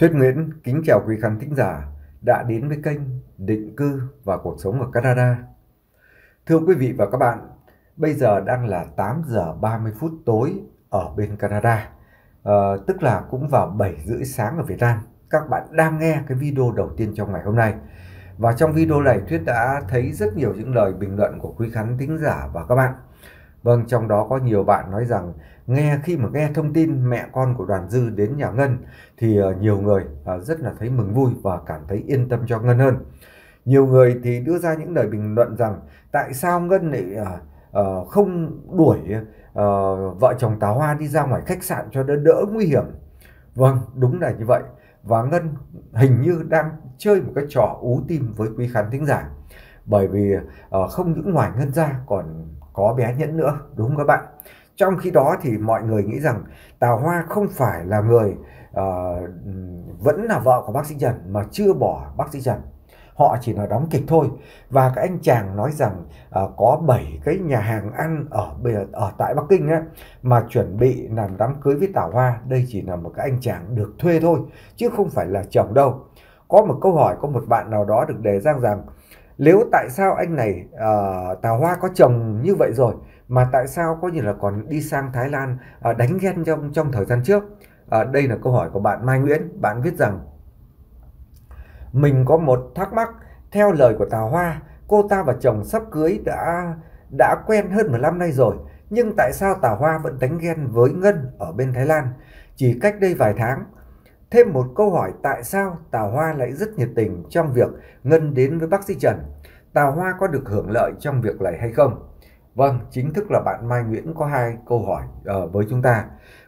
Thuyết Nguyễn kính chào quý khán thính giả đã đến với kênh Định cư và cuộc sống ở Canada. Thưa quý vị và các bạn, bây giờ đang là 8 giờ 30 phút tối ở bên Canada, à, tức là cũng vào 7 rưỡi sáng ở Việt Nam. Các bạn đang nghe cái video đầu tiên trong ngày hôm nay. Và trong video này Thuyết đã thấy rất nhiều những lời bình luận của quý khán thính giả và các bạn. Vâng, trong đó có nhiều bạn nói rằng nghe khi mà nghe thông tin mẹ con của Đoàn Dư đến nhà Ngân thì ờ, nhiều người ờ, rất là thấy mừng vui và cảm thấy yên tâm cho Ngân hơn. Nhiều người thì đưa ra những lời bình luận rằng tại sao Ngân lại ờ, không đuổi vợ chồng táo Hoa đi ra ngoài khách sạn cho đỡ đỡ nguy hiểm. Vâng, đúng là như vậy. Và Ngân hình như đang chơi một cái trò ú tim với quý khán thính giả. Bởi vì không những ngoài Ngân ra còn có bé Nhẫn nữa, đúng không các bạn? Trong khi đó thì mọi người nghĩ rằng Tào Hoa không phải là người uh, vẫn là vợ của bác sĩ Trần mà chưa bỏ bác sĩ Trần. Họ chỉ là đóng kịch thôi. Và các anh chàng nói rằng uh, có 7 cái nhà hàng ăn ở ở tại Bắc Kinh á, mà chuẩn bị làm đám cưới với Tào Hoa. Đây chỉ là một cái anh chàng được thuê thôi chứ không phải là chồng đâu. Có một câu hỏi có một bạn nào đó được đề ra rằng nếu tại sao anh này ờ, uh, Tào Hoa có chồng như vậy rồi mà tại sao có như là còn đi sang Thái Lan uh, đánh ghen trong trong thời gian trước? Uh, đây là câu hỏi của bạn Mai Nguyễn. Bạn viết rằng mình có một thắc mắc. Theo lời của Tào Hoa cô ta và chồng sắp cưới đã đã quen hơn 15 nay rồi nhưng tại sao Tào Hoa vẫn đánh ghen với Ngân ở bên Thái Lan? Chỉ cách đây vài tháng Thêm một câu hỏi tại sao Tào Hoa lại rất nhiệt tình trong việc Ngân đến với bác sĩ Trần? Tào Hoa có được hưởng lợi trong việc này hay không? Vâng, chính thức là bạn Mai Nguyễn có hai câu hỏi uh, với chúng ta.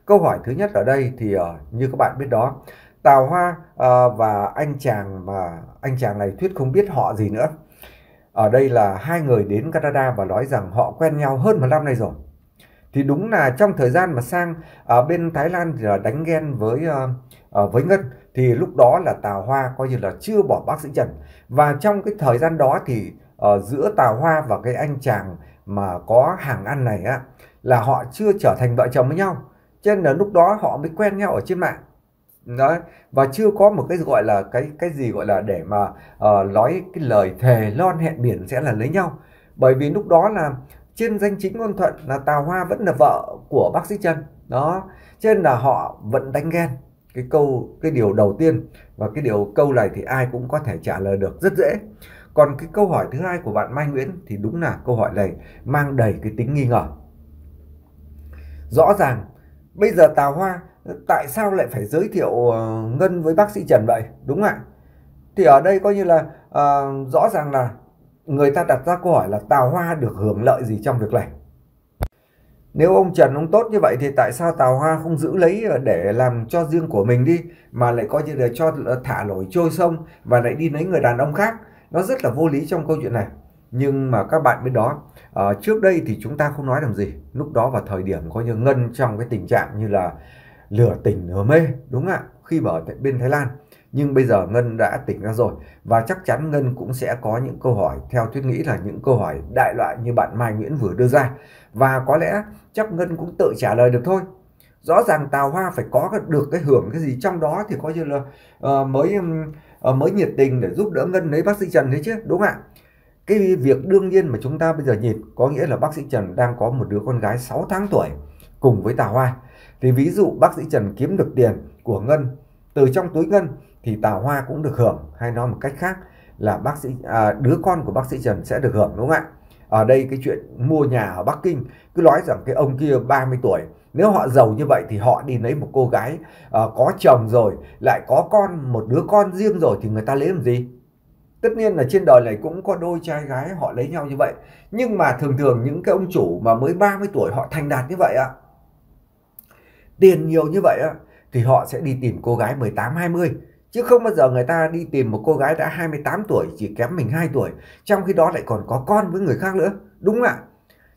Câu hỏi thứ nhất ở đây thì uh, như các bạn biết đó, Tào Hoa uh, và anh chàng mà anh chàng này thuyết không biết họ gì nữa. Ở đây là hai người đến Canada và nói rằng họ quen nhau hơn một năm nay rồi. Thì đúng là trong thời gian mà sang ở bên Thái Lan thì là đánh ghen với uh, uh, với Ngân. Thì lúc đó là Tào Hoa coi như là chưa bỏ bác sĩ Trần. Và trong cái thời gian đó thì uh, giữa Tào Hoa và cái anh chàng mà có hàng ăn này á là họ chưa trở thành vợ chồng với nhau. Cho nên là lúc đó họ mới quen nhau ở trên mạng. Đó và chưa có một cái gọi là cái cái gì gọi là để mà uh, nói cái lời thề lon hẹn biển sẽ là lấy nhau. Bởi vì lúc đó là trên danh chính ngôn thuận là Tào Hoa vẫn là vợ của bác sĩ Trần. Đó cho nên là họ vẫn đánh ghen. Cái câu cái điều đầu tiên và cái điều câu này thì ai cũng có thể trả lời được rất dễ. Còn cái câu hỏi thứ hai của bạn Mai Nguyễn thì đúng là câu hỏi này mang đầy cái tính nghi ngờ. Rõ ràng bây giờ Tào Hoa tại sao lại phải giới thiệu ờ, Ngân với bác sĩ Trần vậy? Đúng không ạ. Thì ở đây coi như là uh, rõ ràng là người ta đặt ra câu hỏi là Tào Hoa được hưởng lợi gì trong việc này? Nếu ông Trần ông tốt như vậy thì tại sao Tào Hoa không giữ lấy để làm cho riêng của mình đi mà lại coi như là cho thả nổi trôi sông và lại đi lấy người đàn ông khác? Nó rất là vô lý trong câu chuyện này. Nhưng mà các bạn biết đó uh, trước đây thì chúng ta không nói làm gì. Lúc đó vào thời điểm coi như ngân trong cái tình trạng như là lửa tỉnh nửa mê đúng ạ? Khi mà ở bên Thái Lan nhưng bây giờ Ngân đã tỉnh ra rồi và chắc chắn Ngân cũng sẽ có những câu hỏi theo thuyết nghĩ là những câu hỏi đại loại như bạn Mai Nguyễn vừa đưa ra. Và có lẽ chắc Ngân cũng tự trả lời được thôi. Rõ ràng Tào Hoa phải có được cái hưởng cái gì trong đó thì coi như là uh, mới uh, mới nhiệt tình để giúp đỡ Ngân lấy bác sĩ Trần đấy chứ đúng không ạ? Cái việc đương nhiên mà chúng ta bây giờ nhìn có nghĩa là bác sĩ Trần đang có một đứa con gái 6 tháng tuổi cùng với Tào Hoa. Thì ví dụ bác sĩ Trần kiếm được tiền của Ngân từ trong túi Ngân thì Tào Hoa cũng được hưởng. Hay nói một cách khác là bác sĩ à, đứa con của bác sĩ Trần sẽ được hưởng đúng không ạ? Ở đây cái chuyện mua nhà ở Bắc Kinh cứ nói rằng cái ông kia 30 tuổi nếu họ giàu như vậy thì họ đi lấy một cô gái uh, có chồng rồi lại có con một đứa con riêng rồi thì người ta lấy làm gì? Tất nhiên là trên đời này cũng có đôi trai gái họ lấy nhau như vậy. Nhưng mà thường thường những cái ông chủ mà mới 30 tuổi họ thành đạt như vậy ạ tiền nhiều như vậy á thì họ sẽ đi tìm cô gái 18 20 Chứ không bao giờ người ta đi tìm một cô gái đã 28 tuổi chỉ kém mình 2 tuổi. Trong khi đó lại còn có con với người khác nữa. Đúng không ạ?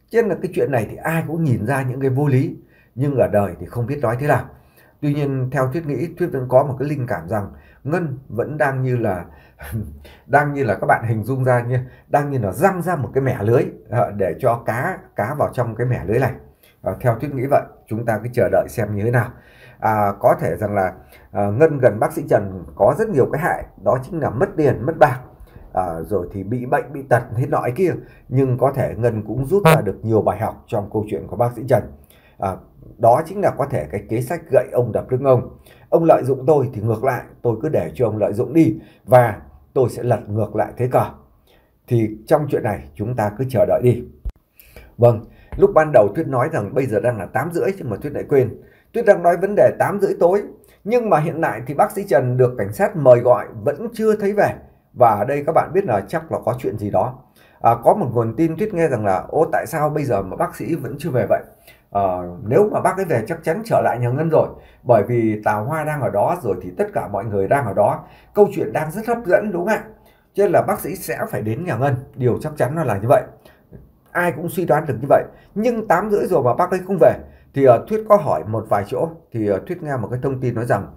Cho nên là cái chuyện này thì ai cũng nhìn ra những cái vô lý. Nhưng ở đời thì không biết nói thế nào. Tuy nhiên theo thuyết nghĩ, thuyết vẫn có một cái linh cảm rằng Ngân vẫn đang như là đang như là các bạn hình dung ra như đang như là răng ra một cái mẻ lưới ờ, để cho cá cá vào trong cái mẻ lưới này. Ờ, theo thuyết nghĩ vậy chúng ta cứ chờ đợi xem như thế nào à, có thể rằng là à, ngân gần bác sĩ Trần có rất nhiều cái hại đó chính là mất tiền mất bạc. À, rồi thì bị bệnh bị tật thế nọ kia. Nhưng có thể ngân cũng rút ra được nhiều bài học trong câu chuyện của bác sĩ Trần. À, đó chính là có thể cái kế sách gậy ông đập lưng ông. Ông lợi dụng tôi thì ngược lại tôi cứ để cho ông lợi dụng đi và tôi sẽ lật ngược lại thế cờ. Thì trong chuyện này chúng ta cứ chờ đợi đi. Vâng lúc ban đầu Tuyết nói rằng bây giờ đang là 8 rưỡi nhưng mà Tuyết lại quên Tuyết đang nói vấn đề 8 rưỡi tối nhưng mà hiện tại thì bác sĩ Trần được cảnh sát mời gọi vẫn chưa thấy về. Và ở đây các bạn biết là chắc là có chuyện gì đó. À, có một nguồn tin Tuyết nghe rằng là ô tại sao bây giờ mà bác sĩ vẫn chưa về vậy? À, nếu mà bác ấy về chắc chắn trở lại nhà Ngân rồi. Bởi vì Tào Hoa đang ở đó rồi thì tất cả mọi người đang ở đó. Câu chuyện đang rất hấp dẫn đúng không ạ? Cho nên là bác sĩ sẽ phải đến nhà Ngân. Điều chắc chắn là như vậy. Ai cũng suy đoán được như vậy. Nhưng 8 rưỡi rồi mà bác ấy không về thì uh, Thuyết có hỏi một vài chỗ thì uh, Thuyết nghe một cái thông tin nói rằng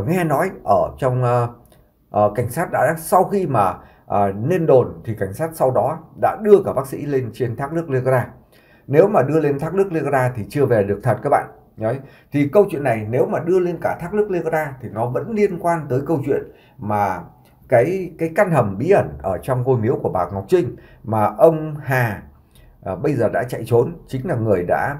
uh, nghe nói ở trong uh, uh, cảnh sát đã sau khi mà uh, lên đồn thì cảnh sát sau đó đã đưa cả bác sĩ lên trên thác nước Legra nếu mà đưa lên thác nước Legra thì chưa về được thật các bạn Đấy. Thì câu chuyện này nếu mà đưa lên cả thác nước Legra thì nó vẫn liên quan tới câu chuyện mà cái cái căn hầm bí ẩn ở trong ngôi miếu của bà Ngọc Trinh mà ông Hà à, bây giờ đã chạy trốn chính là người đã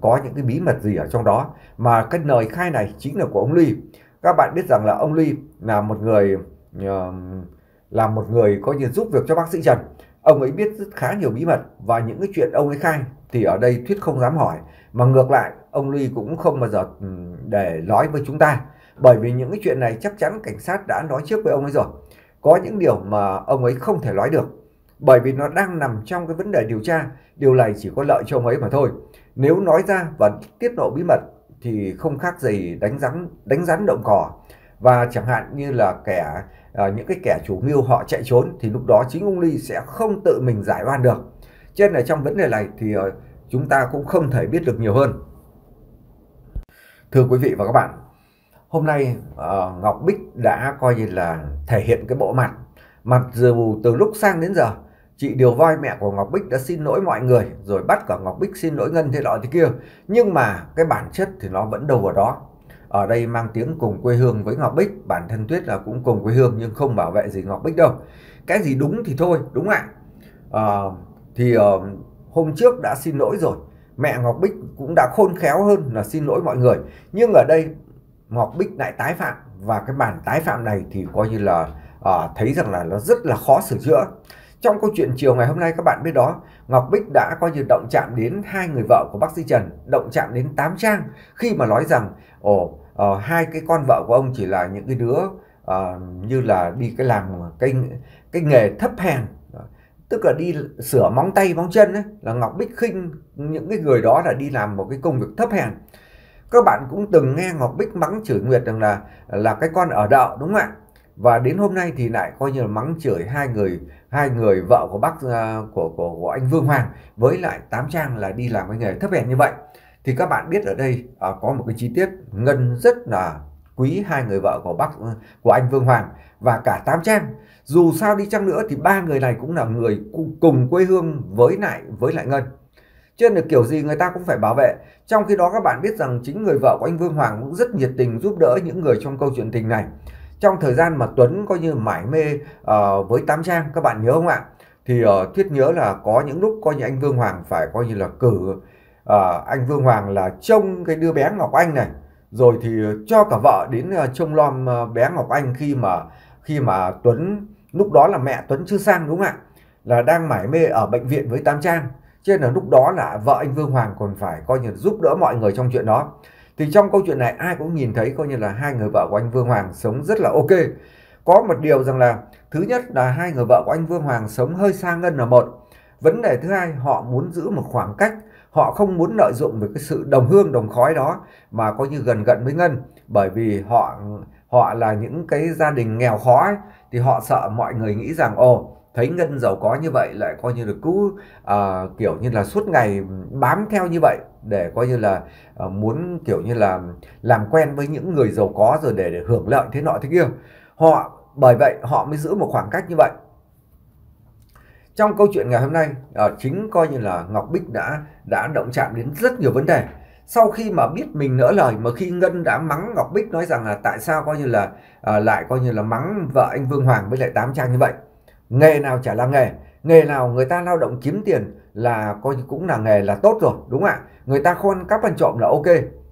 có những cái bí mật gì ở trong đó. Mà cái lời khai này chính là của ông Ly. Các bạn biết rằng là ông Ly là một người uh, là một người có như giúp việc cho bác sĩ Trần. Ông ấy biết rất khá nhiều bí mật và những cái chuyện ông ấy khai thì ở đây thuyết không dám hỏi. Mà ngược lại ông Ly cũng không bao giờ để nói với chúng ta. Bởi vì những cái chuyện này chắc chắn cảnh sát đã nói trước với ông ấy rồi. Có những điều mà ông ấy không thể nói được. Bởi vì nó đang nằm trong cái vấn đề điều tra. Điều này chỉ có lợi cho ông ấy mà thôi nếu nói ra và tiết lộ bí mật thì không khác gì đánh rắn đánh rắn động cỏ. Và chẳng hạn như là kẻ à, những cái kẻ chủ mưu họ chạy trốn thì lúc đó chính ông Ly sẽ không tự mình giải oan được. Cho nên là trong vấn đề này thì à, chúng ta cũng không thể biết được nhiều hơn. Thưa quý vị và các bạn hôm nay à, Ngọc Bích đã coi như là thể hiện cái bộ mặt. Mặc dù từ lúc sang đến giờ chị Điều Voi mẹ của Ngọc Bích đã xin lỗi mọi người rồi bắt cả Ngọc Bích xin lỗi Ngân thế nọ thế kia. Nhưng mà cái bản chất thì nó vẫn đâu vào đó. Ở đây mang tiếng cùng quê hương với Ngọc Bích. Bản thân Tuyết là cũng cùng quê hương nhưng không bảo vệ gì Ngọc Bích đâu. Cái gì đúng thì thôi đúng ạ. À, thì uh, hôm trước đã xin lỗi rồi. Mẹ Ngọc Bích cũng đã khôn khéo hơn là xin lỗi mọi người. Nhưng ở đây Ngọc Bích lại tái phạm. Và cái bản tái phạm này thì coi như là uh, thấy rằng là nó rất là khó sửa chữa trong câu chuyện chiều ngày hôm nay các bạn biết đó Ngọc Bích đã coi như động chạm đến hai người vợ của bác sĩ Trần động chạm đến tám trang khi mà nói rằng ồ uh, hai cái con vợ của ông chỉ là những cái đứa uh, như là đi cái làm cái cái nghề thấp hèn tức là đi sửa móng tay móng chân ấy, là Ngọc Bích khinh những cái người đó là đi làm một cái công việc thấp hèn. Các bạn cũng từng nghe Ngọc Bích mắng chửi Nguyệt rằng là là cái con ở đậu đúng không ạ? Và đến hôm nay thì lại coi như là mắng chửi hai người hai người vợ của bác uh, của, của của anh Vương Hoàng với lại tám trang là đi làm cái nghề thấp hèn như vậy. Thì các bạn biết ở đây uh, có một cái chi tiết ngân rất là quý hai người vợ của bác của anh Vương Hoàng và cả tám trang. Dù sao đi chăng nữa thì ba người này cũng là người cùng quê hương với lại với lại ngân. Cho nên là kiểu gì người ta cũng phải bảo vệ. Trong khi đó các bạn biết rằng chính người vợ của anh Vương Hoàng cũng rất nhiệt tình giúp đỡ những người trong câu chuyện tình này trong thời gian mà Tuấn coi như mải mê uh, với Tám Trang các bạn nhớ không ạ? Thì uh, Thuyết nhớ là có những lúc coi như anh Vương Hoàng phải coi như là cử uh, anh Vương Hoàng là trông cái đứa bé Ngọc Anh này. Rồi thì cho cả vợ đến uh, trông lom uh, bé Ngọc Anh khi mà khi mà Tuấn lúc đó là mẹ Tuấn chưa sang đúng không ạ? Là đang mải mê ở bệnh viện với Tam Trang. Cho nên là lúc đó là vợ anh Vương Hoàng còn phải coi như giúp đỡ mọi người trong chuyện đó thì trong câu chuyện này ai cũng nhìn thấy coi như là hai người vợ của anh Vương Hoàng sống rất là ok. Có một điều rằng là thứ nhất là hai người vợ của anh Vương Hoàng sống hơi xa Ngân là một. Vấn đề thứ hai họ muốn giữ một khoảng cách. Họ không muốn lợi dụng về cái sự đồng hương đồng khói đó mà coi như gần gần với Ngân. Bởi vì họ họ là những cái gia đình nghèo khó ấy, thì họ sợ mọi người nghĩ rằng ồ thấy ngân giàu có như vậy lại coi như là cứ uh, kiểu như là suốt ngày bám theo như vậy để coi như là uh, muốn kiểu như là làm quen với những người giàu có rồi để, để hưởng lợi thế nọ thế kia. Họ bởi vậy họ mới giữ một khoảng cách như vậy. Trong câu chuyện ngày hôm nay uh, chính coi như là Ngọc Bích đã đã động chạm đến rất nhiều vấn đề. Sau khi mà biết mình nỡ lời mà khi Ngân đã mắng Ngọc Bích nói rằng là tại sao coi như là uh, lại coi như là mắng vợ anh Vương Hoàng với lại Tám Trang như vậy nghề nào chả là nghề. Nghề nào người ta lao động kiếm tiền là coi như cũng là nghề là tốt rồi đúng không ạ? Người ta khôn cắp ăn trộm là ok.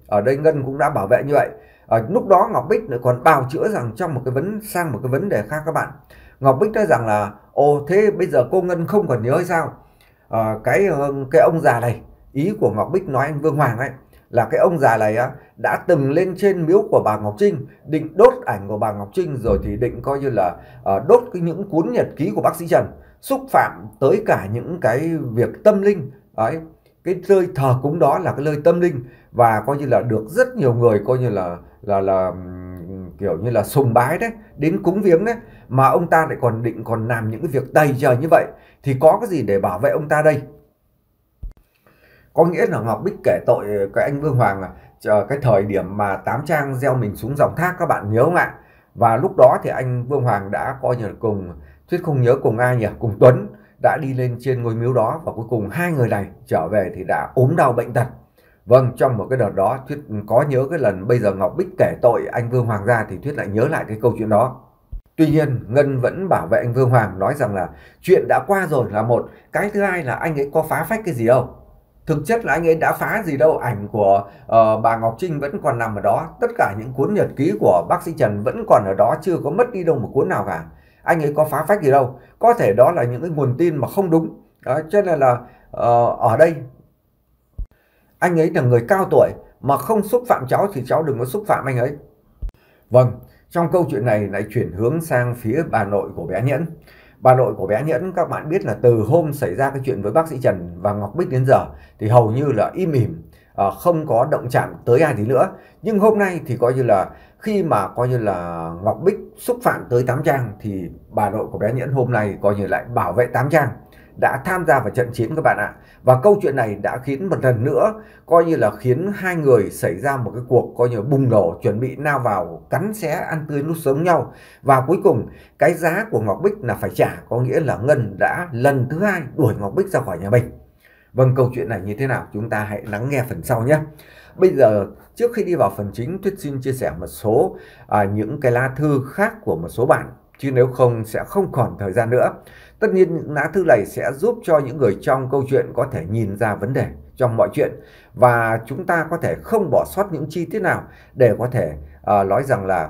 Ở đây Ngân cũng đã bảo vệ như vậy. Ở lúc đó Ngọc Bích lại còn bào chữa rằng trong một cái vấn sang một cái vấn đề khác các bạn. Ngọc Bích nói rằng là ồ thế bây giờ cô Ngân không còn nhớ hay sao? À, cái ờ, cái ông già này ý của Ngọc Bích nói anh Vương Hoàng ấy là cái ông già này á, đã từng lên trên miếu của bà Ngọc Trinh định đốt ảnh của bà Ngọc Trinh rồi thì định coi như là uh, đốt cái những cuốn nhật ký của bác sĩ Trần xúc phạm tới cả những cái việc tâm linh. Ấy cái nơi thờ cúng đó là cái nơi tâm linh và coi như là được rất nhiều người coi như là là là kiểu như là sùng bái đấy đến cúng viếng đấy. Mà ông ta lại còn định còn làm những cái việc tày trời như vậy thì có cái gì để bảo vệ ông ta đây? Có nghĩa là Ngọc Bích kể tội ờ, cái anh Vương Hoàng là cái thời điểm mà tám trang gieo mình xuống dòng thác các bạn nhớ không ạ và lúc đó thì anh Vương Hoàng đã coi như là cùng thuyết không nhớ cùng ai nhỉ cùng Tuấn đã đi lên trên ngôi miếu đó và cuối cùng hai người này trở về thì đã ốm đau bệnh tật Vâng, trong một cái đợt đó Thuyết có nhớ cái lần bây giờ Ngọc Bích kể tội anh Vương Hoàng ra thì Thuyết lại nhớ lại cái câu chuyện đó. Tuy nhiên Ngân vẫn bảo vệ anh Vương Hoàng nói rằng là chuyện đã qua rồi là một. Cái thứ hai là anh ấy có phá phách cái gì không Thực chất là anh ấy đã phá gì đâu, ảnh của uh, bà Ngọc Trinh vẫn còn nằm ở đó. Tất cả những cuốn nhật ký của bác sĩ Trần vẫn còn ở đó, chưa có mất đi đâu một cuốn nào cả. Anh ấy có phá phách gì đâu. Có thể đó là những cái nguồn tin mà không đúng. Đó, cho nên là uh, ở đây anh ấy là người cao tuổi mà không xúc phạm cháu thì cháu đừng có xúc phạm anh ấy. Vâng, trong câu chuyện này lại chuyển hướng sang phía bà nội của bé Nhẫn. Bà nội của bé Nhẫn các bạn biết là từ hôm xảy ra cái chuyện với bác sĩ Trần và Ngọc Bích đến giờ thì hầu như là im ỉm, à, không có động chạm tới ai gì nữa. Nhưng hôm nay thì coi như là khi mà coi như là Ngọc Bích xúc phạm tới Tám Trang thì bà nội của bé Nhẫn hôm nay coi như lại bảo vệ Tám Trang đã tham gia vào trận chiến các bạn ạ. Và câu chuyện này đã khiến một lần nữa coi như là khiến hai người xảy ra một cái cuộc coi như bùng nổ chuẩn bị lao vào cắn xé ăn tươi nuốt sống nhau. Và cuối cùng cái giá của Ngọc Bích là phải trả có nghĩa là Ngân đã lần thứ hai đuổi Ngọc Bích ra khỏi nhà mình. Vâng câu chuyện này như thế nào chúng ta hãy lắng nghe phần sau nhé. Bây giờ trước khi đi vào phần chính Tuyết xin chia sẻ một số à, những cái lá thư khác của một số bạn chứ nếu không sẽ không còn thời gian nữa. Tất nhiên những lá thư này sẽ giúp cho những người trong câu chuyện có thể nhìn ra vấn đề trong mọi chuyện. Và chúng ta có thể không bỏ sót những chi tiết nào để có thể uh, nói rằng là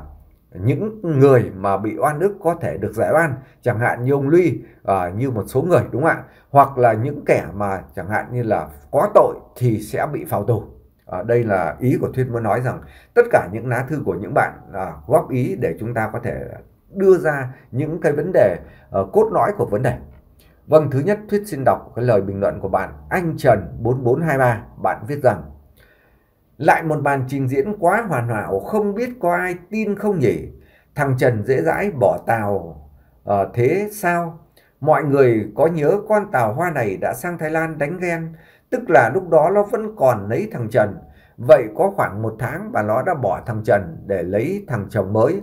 những người mà bị oan ức có thể được giải oan. Chẳng hạn như ông Luy uh, à, như một số người đúng không ạ? Hoặc là những kẻ mà chẳng hạn như là có tội thì sẽ bị phào tù. À, đây là ý của Thuyết muốn nói rằng tất cả những lá thư của những bạn à, góp ý để chúng ta có thể đưa ra những cái vấn đề uh, cốt lõi của vấn đề. Vâng, thứ nhất Thuyết xin đọc cái lời bình luận của bạn Anh Trần 4423. Bạn viết rằng Lại một bàn trình diễn quá hoàn hảo, không biết có ai tin không nhỉ? Thằng Trần dễ dãi bỏ tàu uh, thế sao? Mọi người có nhớ con tàu hoa này đã sang Thái Lan đánh ghen, tức là lúc đó nó vẫn còn lấy thằng Trần. Vậy có khoảng một tháng và nó đã bỏ thằng Trần để lấy thằng chồng mới.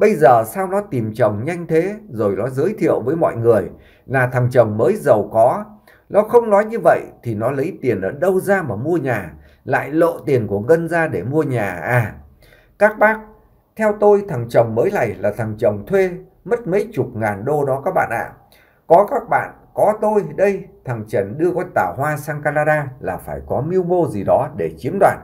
Bây giờ sao nó tìm chồng nhanh thế rồi nó giới thiệu với mọi người là thằng chồng mới giàu có. Nó không nói như vậy thì nó lấy tiền ở đâu ra mà mua nhà, lại lộ tiền của Ngân ra để mua nhà à. Các bác, theo tôi thằng chồng mới này là thằng chồng thuê, mất mấy chục ngàn đô đó các bạn ạ. À. Có các bạn, có tôi đây, thằng Trần đưa con tảo hoa sang Canada là phải có mưu mô gì đó để chiếm đoạt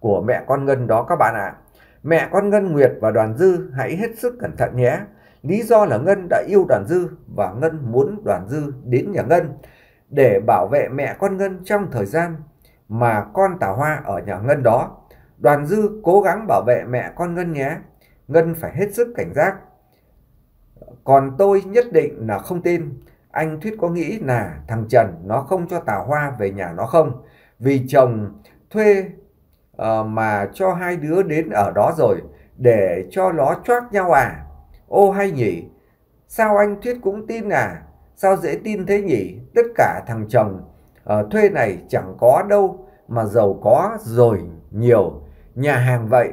của mẹ con Ngân đó các bạn ạ. À. Mẹ con Ngân Nguyệt và Đoàn Dư hãy hết sức cẩn thận nhé. Lý do là Ngân đã yêu Đoàn Dư và Ngân muốn Đoàn Dư đến nhà Ngân để bảo vệ mẹ con Ngân trong thời gian mà con Tà Hoa ở nhà Ngân đó. Đoàn Dư cố gắng bảo vệ mẹ con Ngân nhé. Ngân phải hết sức cảnh giác. Còn tôi nhất định là không tin. Anh Thuyết có nghĩ là thằng Trần nó không cho Tà Hoa về nhà nó không? Vì chồng thuê uh, mà cho hai đứa đến ở đó rồi để cho nó choác nhau à? Ô hay nhỉ? Sao anh Thuyết cũng tin à? Sao dễ tin thế nhỉ? Tất cả thằng chồng uh, thuê này chẳng có đâu mà giàu có rồi nhiều. Nhà hàng vậy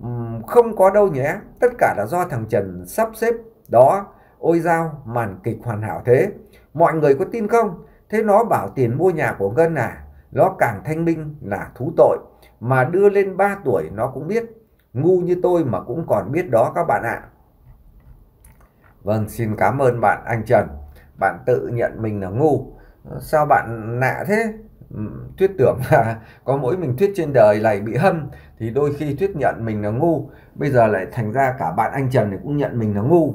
um, không có đâu nhé. Tất cả là do thằng Trần sắp xếp đó. Ôi dao màn kịch hoàn hảo thế. mọi người có tin không thế nó bảo tiền mua nhà của Ngân à nó càng thanh minh là thú tội mà đưa lên 3 tuổi nó cũng biết. Ngu như tôi mà cũng còn biết đó các bạn ạ. Vâng xin cảm ơn bạn, anh Trần. Bạn tự nhận mình là ngu. Sao bạn nạ thế? Ừ, thuyết tưởng là có mỗi mình thuyết trên đời này bị hâm, thì đôi khi thuyết nhận mình là ngu. Bây giờ lại thành ra cả bạn anh Trần này cũng nhận mình là ngu.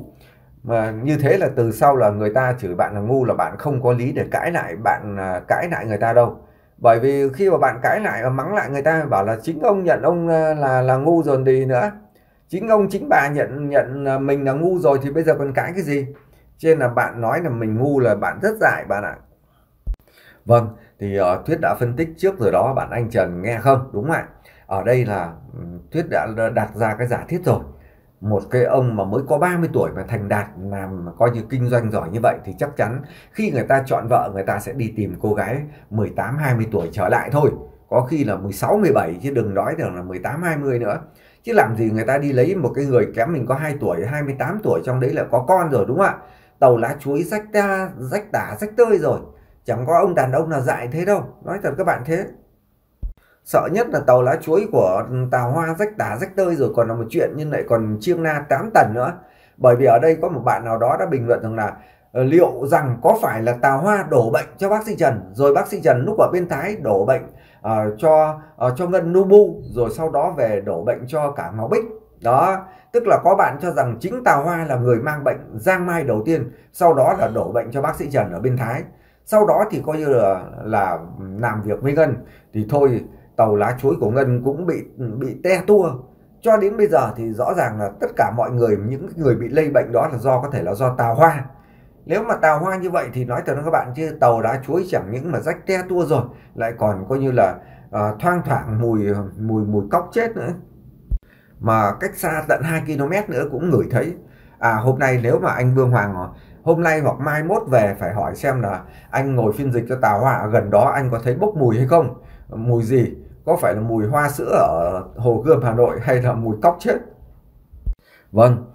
Mà như thế là từ sau là người ta chửi bạn là ngu là bạn không có lý để cãi lại, bạn à, cãi lại người ta đâu bởi vì khi mà bạn cãi lại và mắng lại người ta bảo là chính ông nhận ông ờ, là là ngu rồi đi nữa. Chính ông chính bà nhận nhận ờ, mình là ngu rồi thì bây giờ còn cãi cái gì? Cho nên là bạn nói là mình ngu là bạn rất dại bạn ạ. Vâng thì uh, thuyết đã phân tích trước rồi đó bạn anh trần nghe không? Đúng không ạ? Ở đây là ừ, thuyết đã đặt ra cái giả thiết rồi một cái ông mà mới có 30 tuổi mà thành đạt làm coi như kinh doanh giỏi như vậy thì chắc chắn khi người ta chọn vợ, người ta sẽ đi tìm cô gái 18 20 tuổi trở lại thôi. Có khi là 16 17 chứ đừng nói được là 18 20 nữa. Chứ làm gì người ta đi lấy một cái người kém, mình có 2 tuổi 28 tuổi, trong đấy là có con rồi, đúng không ạ? Tàu lá chuối rách ta rách tả, rách tơi rồi. Chẳng có ông đàn ông nào dại thế đâu. Nói thật các bạn thế sợ nhất là tàu lá chuối của tàu hoa rách tả rách tơi rồi còn là một chuyện nhưng lại còn chiêng na 8 tần nữa. Bởi vì ở đây có một bạn nào đó đã bình luận rằng là ờ, liệu rằng có phải là tàu hoa đổ bệnh cho bác sĩ Trần? Rồi bác sĩ Trần lúc ở bên Thái đổ bệnh uh, cho uh, cho Ngân Nubu rồi sau đó về đổ bệnh cho cả Ngọc Bích. Đó tức là có bạn cho rằng chính Tào Hoa là người mang bệnh Giang Mai đầu tiên sau đó là đổ bệnh cho bác sĩ Trần ở bên Thái. Sau đó thì coi như là là làm việc với Ngân. Thì thôi tàu lá chuối của Ngân cũng bị bị te tua. Cho đến bây giờ thì rõ ràng là tất cả mọi người những người bị lây bệnh đó là do có thể là do tàu hoa. Nếu mà tàu hoa như vậy thì nói thật với các bạn chứ tàu lá chuối chẳng những mà rách te tua rồi lại còn coi như là uh, thoang thoảng mùi mùi mùi cóc chết nữa. Mà cách xa tận 2 km nữa cũng ngửi thấy. À hôm nay nếu mà anh Vương Hoàng hôm nay hoặc mai mốt về phải hỏi xem là anh ngồi phiên dịch cho tàu Hoa gần đó anh có thấy bốc mùi hay không? Mùi gì? Có phải là mùi hoa sữa ở Hồ Gươm Hà Nội hay là mùi cóc chết? Vâng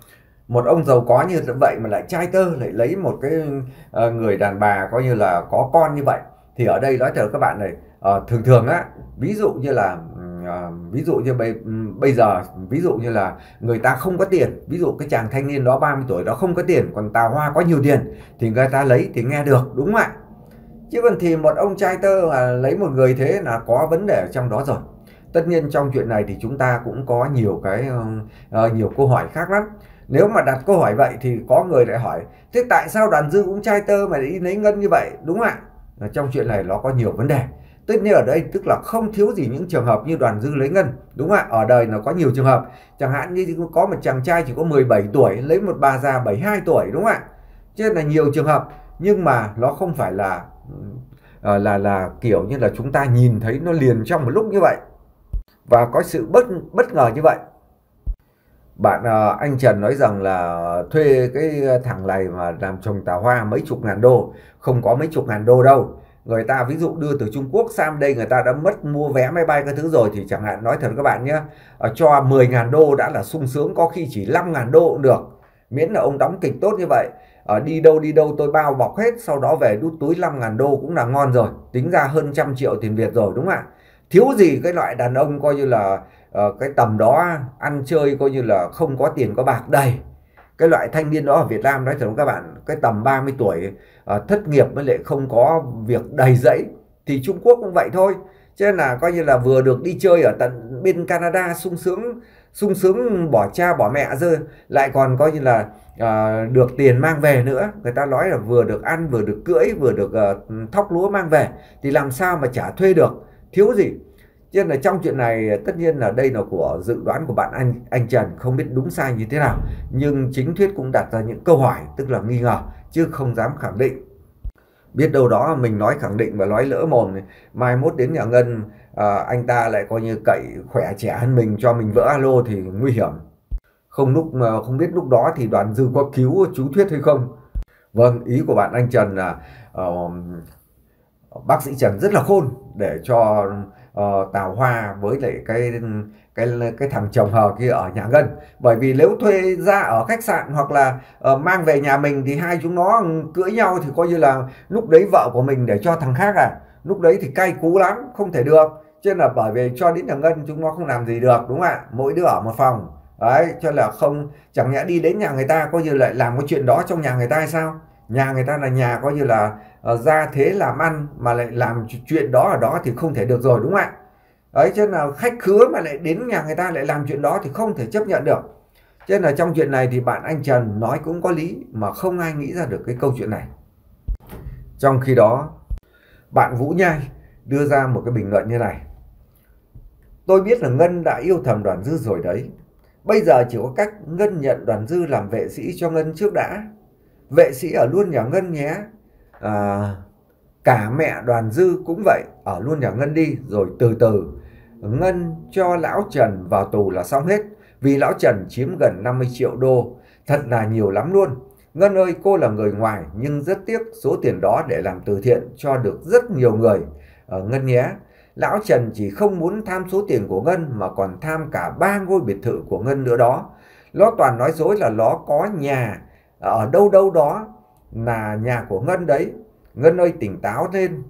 một ông giàu có như vậy mà lại trai tơ lại lấy một cái uh, người đàn bà coi như là có con như vậy. Thì ở đây nói thật các bạn này uh, thường thường á ví dụ như là uh, ví dụ như bây, ừ, bây giờ ví dụ như là người ta không có tiền ví dụ cái chàng thanh niên đó 30 tuổi đó không có tiền còn Tào Hoa có nhiều tiền thì người ta lấy thì nghe được đúng không ạ? Chứ còn thì một ông trai tơ mà lấy một người thế là có vấn đề ở trong đó rồi. Tất nhiên trong chuyện này thì chúng ta cũng có nhiều cái uh, nhiều câu hỏi khác lắm. Nếu mà đặt câu hỏi vậy thì có người lại hỏi thế tại sao đoàn dư cũng trai tơ mà đi lấy ngân như vậy? Đúng không ạ? Ờ, trong chuyện này nó có nhiều vấn đề. Tất nhiên ở đây tức là không thiếu gì những trường hợp như đoàn dư lấy ngân đúng không ạ? Ở đời nó có nhiều trường hợp. Chẳng hạn như có một chàng trai chỉ có 17 tuổi lấy một bà già 72 tuổi đúng không ạ? Cho nên là nhiều trường hợp. Nhưng mà nó không phải là Ờ, là là kiểu như là chúng ta nhìn thấy nó liền trong một lúc như vậy và có sự bất bất ngờ như vậy. Bạn ờ, anh Trần nói rằng là thuê cái thằng này mà làm trồng tà hoa mấy chục ngàn đô, không có mấy chục ngàn đô đâu. Người ta ví dụ đưa từ Trung Quốc sang đây người ta đã mất mua vé máy bay cái thứ rồi thì chẳng hạn, nói thật các bạn nhé ờ, cho 10.000 đô đã là sung sướng, có khi chỉ 5.000 đô cũng được. Miễn là ông đóng kịch tốt như vậy à, đi đâu đi đâu tôi bao bọc hết sau đó về đút túi 5 ngàn đô cũng là ngon rồi. Tính ra hơn trăm triệu tiền Việt rồi đúng không ạ? Thiếu gì cái loại đàn ông coi như là uh, cái tầm đó ăn chơi coi như là không có tiền có bạc đầy. Cái loại thanh niên đó ở Việt Nam nói thật các bạn cái tầm 30 tuổi uh, thất nghiệp mới lại không có việc đầy dẫy thì Trung Quốc cũng vậy thôi. Cho nên là coi như là vừa được đi chơi ở tận bên Canada sung sướng sung sướng bỏ cha bỏ mẹ rồi lại còn coi như là uh, được tiền mang về nữa. Người ta nói là vừa được ăn vừa được cưỡi vừa được uh, thóc lúa mang về thì làm sao mà trả thuê được? Thiếu gì? Cho nên là trong chuyện này ờ, tất nhiên là đây là của dự đoán của bạn anh anh Trần không biết đúng sai như thế nào. Nhưng chính thuyết cũng đặt ra những câu hỏi tức là nghi ngờ chứ không dám khẳng định. Biết đâu đó mình nói khẳng định và nói lỡ mồm mai mốt đến nhà ngân à, anh ta lại coi như cậy khỏe trẻ hơn mình cho mình vỡ alo thì nguy hiểm. Không lúc mà không biết lúc đó thì đoàn dư có cứu chú thuyết hay không? Vâng ý của bạn anh trần là uh, bác sĩ trần rất là khôn để cho uh, Tào Hoa với lại cái cái cái thằng chồng hờ kia ở nhà Ngân. Bởi vì nếu thuê ra ở khách sạn hoặc là uh, mang về nhà mình thì hai chúng nó cưỡi nhau thì coi như là lúc đấy vợ của mình để cho thằng khác à. Lúc đấy thì cay cú lắm không thể được cho nên là bởi vì cho đến nhà Ngân chúng nó không làm gì được đúng không ạ? Mỗi đứa ở một phòng. Đấy cho là không chẳng nhẽ đi đến nhà người ta coi như lại làm cái chuyện đó trong nhà người ta hay sao? Nhà người ta là nhà coi như là uh, ra thế làm ăn mà lại làm chuyện đó ở đó thì không thể được rồi đúng không ạ? Đấy cho nên là khách khứa mà lại đến nhà người ta lại làm chuyện đó thì không thể chấp nhận được. Cho nên là trong chuyện này thì bạn anh Trần nói cũng có lý mà không ai nghĩ ra được cái câu chuyện này. Trong khi đó bạn Vũ Nhai đưa ra một cái bình luận như này tôi biết là Ngân đã yêu thầm đoàn dư rồi đấy. Bây giờ chỉ có cách Ngân nhận đoàn dư làm vệ sĩ cho Ngân trước đã. Vệ sĩ ở luôn nhà Ngân nhé. À, cả mẹ đoàn dư cũng vậy ở luôn nhà Ngân đi rồi từ từ. Ngân cho lão Trần vào tù là xong hết vì lão Trần chiếm gần 50 triệu đô. Thật là nhiều lắm luôn. Ngân ơi cô là người ngoài nhưng rất tiếc số tiền đó để làm từ thiện cho được rất nhiều người. À, Ngân nhé. Lão Trần chỉ không muốn tham số tiền của Ngân mà còn tham cả ba ngôi biệt thự của Ngân nữa đó. Nó toàn nói dối là nó có nhà ở đâu đâu đó là nhà của Ngân đấy. Ngân ơi tỉnh táo lên.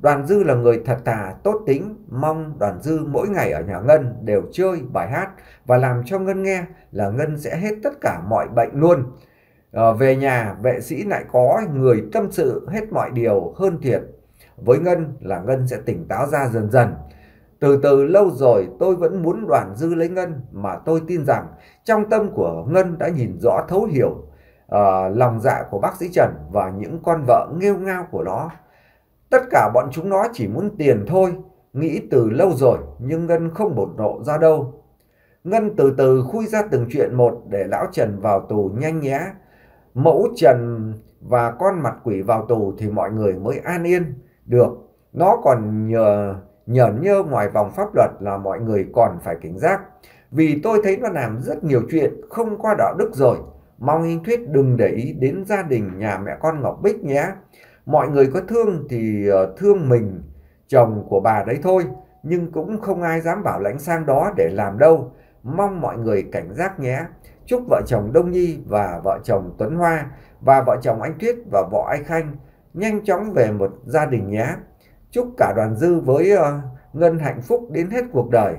Đoàn Dư là người thật thà, tốt tính, mong Đoàn Dư mỗi ngày ở nhà Ngân đều chơi bài hát và làm cho Ngân nghe là Ngân sẽ hết tất cả mọi bệnh luôn. À, về nhà vệ sĩ lại có người tâm sự hết mọi điều hơn thiệt. Với Ngân là Ngân sẽ tỉnh táo ra dần dần. Từ từ lâu rồi tôi vẫn muốn đoàn dư lấy Ngân mà tôi tin rằng trong tâm của Ngân đã nhìn rõ thấu hiểu uh, lòng dạ của bác sĩ Trần và những con vợ nghêu ngao của nó. Tất cả bọn chúng nó chỉ muốn tiền thôi, nghĩ từ lâu rồi nhưng Ngân không bột nộ ra đâu. Ngân từ từ khui ra từng chuyện một để lão Trần vào tù nhanh nhé. Mẫu Trần và con mặt quỷ vào tù thì mọi người mới an yên được. Nó còn nhờ nhởn nhơ ngoài vòng pháp luật là mọi người còn phải cảnh giác. Vì tôi thấy nó làm rất nhiều chuyện không qua đạo đức rồi. Mong anh Thuyết đừng để ý đến gia đình nhà mẹ con Ngọc Bích nhé. Mọi người có thương thì ờ, thương mình, chồng của bà đấy thôi. Nhưng cũng không ai dám bảo lãnh sang đó để làm đâu. Mong mọi người cảnh giác nhé. Chúc vợ chồng Đông Nhi và vợ chồng Tuấn Hoa và vợ chồng anh Thuyết và vợ anh Khanh nhanh chóng về một gia đình nhé. Chúc cả đoàn dư với uh, Ngân hạnh phúc đến hết cuộc đời.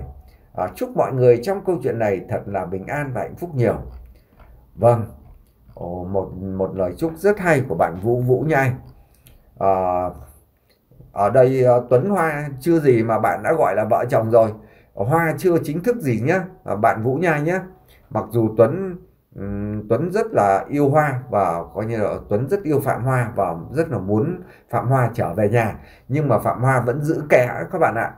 Uh, chúc mọi người trong câu chuyện này thật là bình an và hạnh phúc nhiều. Vâng, Ồ, một một lời chúc rất hay của bạn Vũ Vũ Nhai. Uh, ờ, ở đây uh, Tuấn Hoa chưa gì mà bạn đã gọi là vợ chồng rồi. Hoa chưa chính thức gì nhá, uh, bạn Vũ Nhai nhá. Mặc dù Tuấn Tuấn rất là yêu Hoa và coi như là Tuấn rất yêu Phạm Hoa và rất là muốn Phạm Hoa trở về nhà. Nhưng mà Phạm Hoa vẫn giữ kẻ các bạn ạ.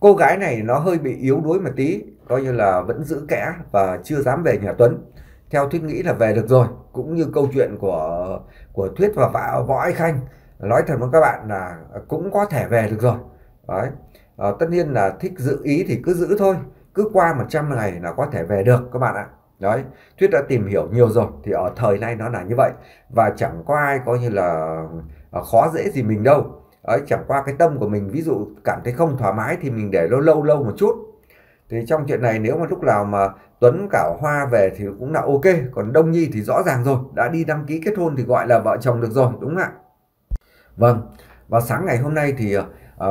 Cô gái này nó hơi bị yếu đuối một tí coi như là vẫn giữ kẽ và chưa dám về nhà Tuấn. Theo thuyết nghĩ là về được rồi cũng như câu chuyện của của Thuyết và Võ, Võ Ai Khanh. Nói thật với các bạn là cũng có thể về được rồi. Đấy. À, tất nhiên là thích giữ ý thì cứ giữ thôi cứ qua 100 ngày là có thể về được các bạn ạ đấy thuyết đã tìm hiểu nhiều rồi thì ở thời nay nó là như vậy. Và chẳng có ai coi như là à, khó dễ gì mình đâu. Ấy chẳng qua cái tâm của mình ví dụ cảm thấy không thoải mái thì mình để lâu lâu lâu một chút. Thì trong chuyện này nếu mà lúc nào mà Tuấn cảo Hoa về thì cũng là ok còn Đông Nhi thì rõ ràng rồi đã đi đăng ký kết hôn thì gọi là vợ chồng được rồi đúng không ạ? Vâng và sáng ngày hôm nay thì uh,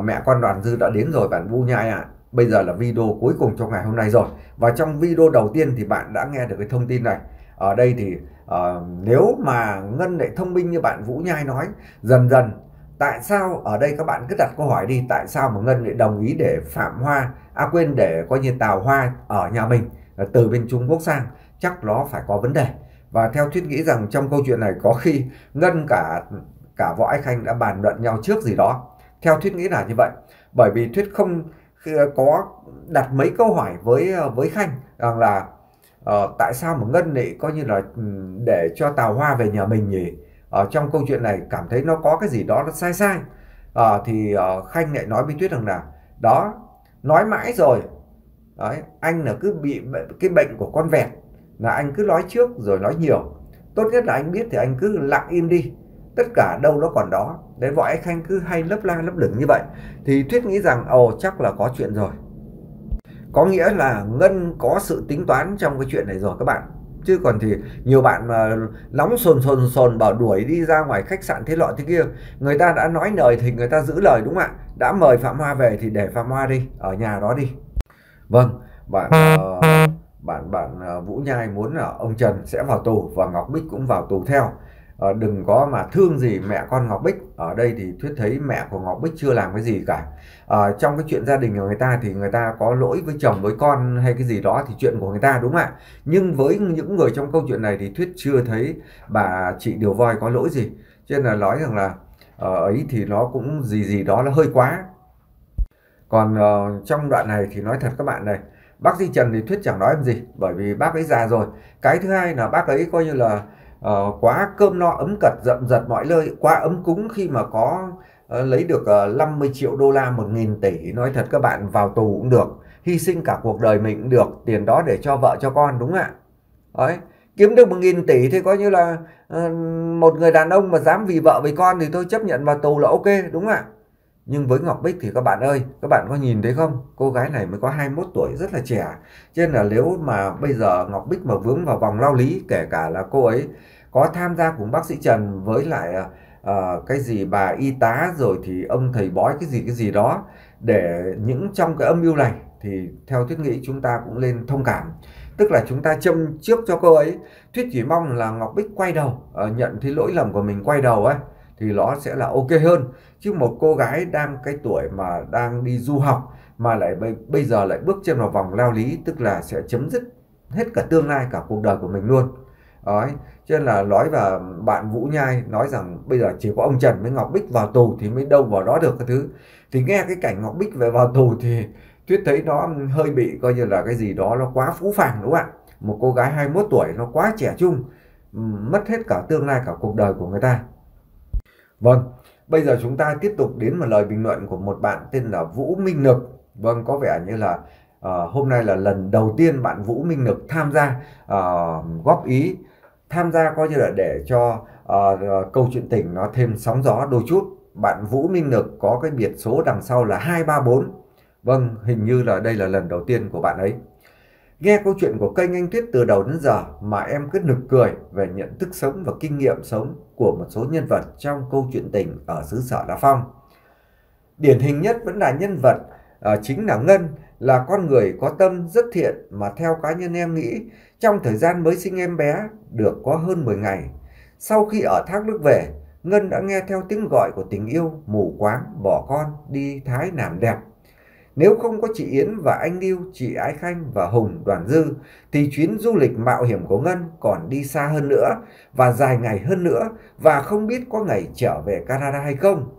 mẹ con đoàn dư đã đến rồi bạn Vu Nhai ạ. à. Bây giờ là video cuối cùng trong ngày hôm nay rồi. Và trong video đầu tiên thì bạn đã nghe được cái thông tin này. Ở đây thì uh, nếu mà Ngân lại thông minh như bạn Vũ Nhai nói, dần dần tại sao ở đây các bạn cứ đặt câu hỏi đi tại sao mà Ngân lại đồng ý để Phạm Hoa à quên để coi như Tào Hoa ở nhà mình ờ, từ bên Trung Quốc sang chắc nó phải có vấn đề và theo thuyết nghĩ rằng trong câu chuyện này có khi Ngân cả cả Võ Ái Khanh đã bàn luận nhau trước gì đó theo thuyết nghĩ là như vậy bởi vì thuyết không Ờ, có đặt mấy câu hỏi với ờ, với Khanh rằng là uh, tại sao mà Ngân lại coi như là ừ, để cho Tào Hoa về nhà mình nhỉ? Ở trong câu chuyện này cảm thấy nó có cái gì đó nó sai sai. Uh, thì uh, Khanh lại nói với Tuyết rằng là đó nói mãi rồi Đấy, anh là cứ bị cái bệnh của con vẹt là anh cứ nói trước rồi nói nhiều tốt nhất là anh biết thì anh cứ lặng im đi tất cả đâu nó còn đó. Đấy võ ái khanh cứ hay lấp la lấp lửng như vậy. Thì thuyết nghĩ rằng ồ chắc là có chuyện rồi. Có nghĩa là ngân có sự tính toán trong cái chuyện này rồi các bạn. Chứ còn thì nhiều bạn mà nóng sồn sồn sồn bảo đuổi đi ra ngoài khách sạn thế lọ thế kia. Người ta đã nói lời thì người ta giữ lời đúng không ạ? Đã mời phạm hoa về thì để phạm hoa đi ở nhà đó đi. Vâng bạn uh, bạn bạn uh, vũ nhai muốn là ông trần sẽ vào tù và ngọc bích cũng vào tù theo uh, đừng có mà thương gì mẹ con ngọc bích. Ở đây thì thuyết thấy mẹ của ngọc bích chưa làm cái gì cả. Uh, trong cái chuyện gia đình của người ta thì người ta có lỗi với chồng với con hay cái gì đó thì chuyện của người ta đúng không ạ? Nhưng với những người trong câu chuyện này thì thuyết chưa thấy bà chị điều voi có lỗi gì. Cho nên là nói rằng là uh, ấy thì nó cũng gì gì đó là hơi quá. Còn uh, trong đoạn này thì nói thật các bạn này bác Di Trần thì thuyết chẳng nói làm gì bởi vì bác ấy già rồi. Cái thứ hai là bác ấy coi như là uh, quá cơm no ấm cật dậm rật mọi nơi. Quá ấm cúng khi mà có uh, lấy được ờ, uh, 50 triệu đô la một nghìn tỷ. Nói thật các bạn vào tù cũng được hy sinh cả cuộc đời mình cũng được. Tiền đó để cho vợ cho con đúng không ạ? Đấy kiếm được một nghìn tỷ thì coi như là uh, một người đàn ông mà dám vì vợ vì con thì tôi chấp nhận vào tù là ok đúng không ạ? Nhưng với Ngọc Bích thì các bạn ơi, các bạn có nhìn thấy không? Cô gái này mới có 21 tuổi rất là trẻ. Cho nên là nếu mà bây giờ Ngọc Bích mà vướng vào vòng lao lý, kể cả là cô ấy có tham gia cùng bác sĩ Trần với lại uh, cái gì bà y tá rồi thì ông thầy bói cái gì cái gì đó để những trong cái âm mưu này thì theo thuyết nghĩ chúng ta cũng lên thông cảm tức là chúng ta châm trước cho cô ấy thuyết chỉ mong là ngọc bích quay đầu uh, nhận thấy lỗi lầm của mình quay đầu ấy thì nó sẽ là ok hơn. Chứ một cô gái đang cái tuổi mà đang đi du học mà lại bây, bây giờ lại bước chân vào vòng lao lý tức là sẽ chấm dứt hết cả tương lai cả cuộc đời của mình luôn. Đấy cho nên là nói và bạn Vũ Nhai nói rằng bây giờ chỉ có ông Trần với Ngọc Bích vào tù thì mới đâu vào đó được cái thứ. Thì nghe cái cảnh Ngọc Bích về vào tù thì Tuyết thấy nó hơi bị coi như là cái gì đó nó quá phũ phàng đúng không ạ? Một cô gái 21 tuổi nó quá trẻ trung mất hết cả tương lai cả cuộc đời của người ta. Vâng, bây giờ chúng ta tiếp tục đến một lời bình luận của một bạn tên là Vũ Minh Nực. Vâng, có vẻ như là uh, hôm nay là lần đầu tiên bạn Vũ Minh Nực tham gia uh, góp ý, tham gia coi như là để cho uh, câu chuyện tình nó thêm sóng gió đôi chút. Bạn Vũ Minh Nực có cái biệt số đằng sau là 234. Vâng, hình như là đây là lần đầu tiên của bạn ấy. Nghe câu chuyện của kênh Anh Tuyết từ đầu đến giờ mà em cứ nực cười về nhận thức sống và kinh nghiệm sống của một số nhân vật trong câu chuyện tình ở xứ sở La Phong. Điển hình nhất vẫn là nhân vật uh, chính là Ngân, là con người có tâm rất thiện mà theo cá nhân em nghĩ trong thời gian mới sinh em bé được có hơn 10 ngày. Sau khi ở thác nước về, Ngân đã nghe theo tiếng gọi của tình yêu mù quáng bỏ con đi thái làm đẹp nếu không có chị Yến và anh Lưu, chị Ái Khanh và Hùng Đoàn Dư thì chuyến du lịch mạo hiểm của Ngân còn đi xa hơn nữa và dài ngày hơn nữa và không biết có ngày trở về Canada hay không.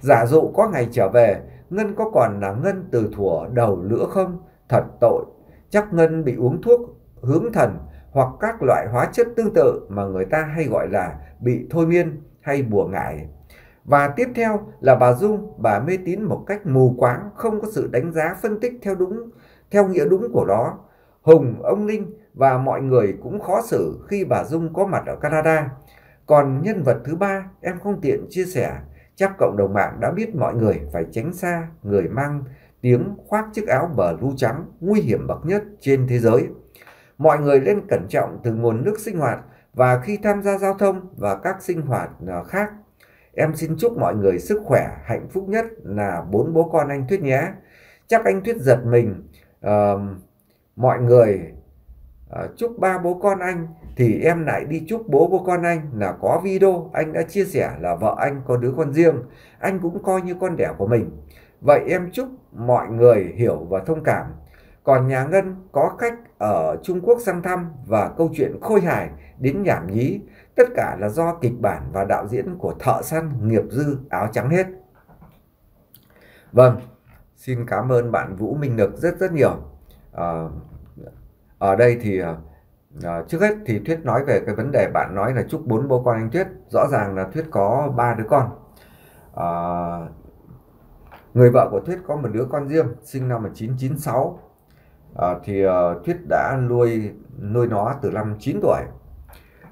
Giả dụ có ngày trở về, Ngân có còn là Ngân từ thủa đầu lửa không? Thật tội, chắc Ngân bị uống thuốc hướng thần hoặc các loại hóa chất tương tự mà người ta hay gọi là bị thôi miên hay bùa ngải và tiếp theo là bà Dung, bà mê tín một cách mù quáng, không có sự đánh giá phân tích theo đúng theo nghĩa đúng của nó. Hùng, ông Ninh và mọi người cũng khó xử khi bà Dung có mặt ở Canada. Còn nhân vật thứ ba em không tiện chia sẻ, chắc cộng đồng mạng đã biết mọi người phải tránh xa người mang tiếng khoác chiếc áo bờ lưu trắng nguy hiểm bậc nhất trên thế giới. Mọi người nên cẩn trọng từ nguồn nước sinh hoạt và khi tham gia giao thông và các sinh hoạt à, khác Em xin chúc mọi người sức khỏe, hạnh phúc nhất là bốn bố con anh Thuyết nhé. Chắc anh Thuyết giật mình. À, mọi người à, chúc ba bố con anh thì em lại đi chúc bố bố con anh là có video anh đã chia sẻ là vợ anh có đứa con riêng. Anh cũng coi như con đẻ của mình. Vậy em chúc mọi người hiểu và thông cảm. Còn nhà Ngân có khách ở Trung Quốc sang thăm và câu chuyện khôi hài đến nhảm nhí Tất cả là do kịch bản và đạo diễn của thợ săn nghiệp dư áo trắng hết. Vâng, xin cảm ơn bạn Vũ Minh Lực rất rất nhiều. À, ở đây thì à, trước hết thì Thuyết nói về cái vấn đề bạn nói là chúc bốn bố con anh Thuyết. Rõ ràng là Thuyết có ba đứa con. À, người vợ của Thuyết có một đứa con riêng sinh năm 1996 à, thì uh, Thuyết đã nuôi nuôi nó từ năm 9 tuổi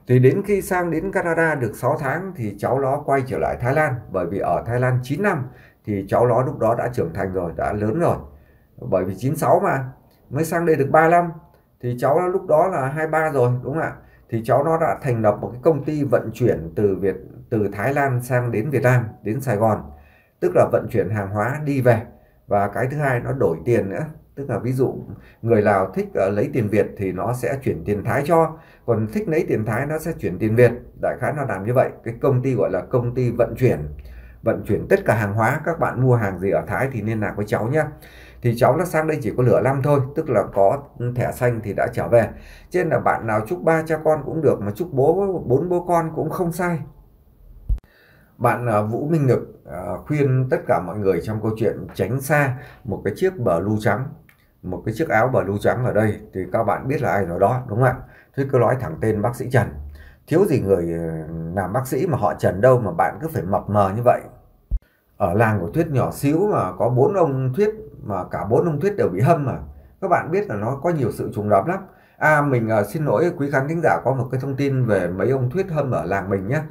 thì đến khi sang đến Canada được 6 tháng thì cháu nó quay trở lại Thái Lan. Bởi vì ở Thái Lan 9 năm thì cháu nó lúc đó đã trưởng thành rồi, đã lớn rồi. Bởi vì 96 mà, mới sang đây được 3 năm thì cháu nó lúc đó là 23 rồi, đúng không ạ? Thì cháu nó đã thành lập một cái công ty vận chuyển từ Việt, từ Thái Lan sang đến Việt Nam, đến Sài Gòn. Tức là vận chuyển hàng hóa đi về. Và cái thứ hai nó đổi tiền nữa tức là ví dụ người Lào thích uh, lấy tiền Việt thì nó sẽ chuyển tiền Thái cho còn thích lấy tiền Thái nó sẽ chuyển tiền Việt. Đại khái nó làm như vậy. Cái công ty gọi là công ty vận chuyển vận chuyển tất cả hàng hóa các bạn mua hàng gì ở Thái thì liên lạc với cháu nhé thì cháu nó sang đây chỉ có nửa năm thôi tức là có thẻ xanh thì đã trở về. Cho nên là bạn nào chúc ba cha con cũng được mà chúc bố bốn bố con cũng không sai. Bạn ờ, Vũ Minh Ngực ờ, khuyên tất cả mọi người trong câu chuyện tránh xa một cái chiếc bờ lưu trắng một cái chiếc áo blue trắng ở đây thì các bạn biết là ai rồi đó đúng không ạ? Thế cứ nói thẳng tên bác sĩ Trần. Thiếu gì người ờ, làm bác sĩ mà họ Trần đâu mà bạn cứ phải mập mờ như vậy. Ở làng của Thuyết nhỏ xíu mà có bốn ông Thuyết mà cả bốn ông Thuyết đều bị hâm mà. Các bạn biết là nó có nhiều sự trùng lặp lắm. À mình uh, xin lỗi quý khán thính giả có một cái thông tin về mấy ông Thuyết hâm ở làng mình nhé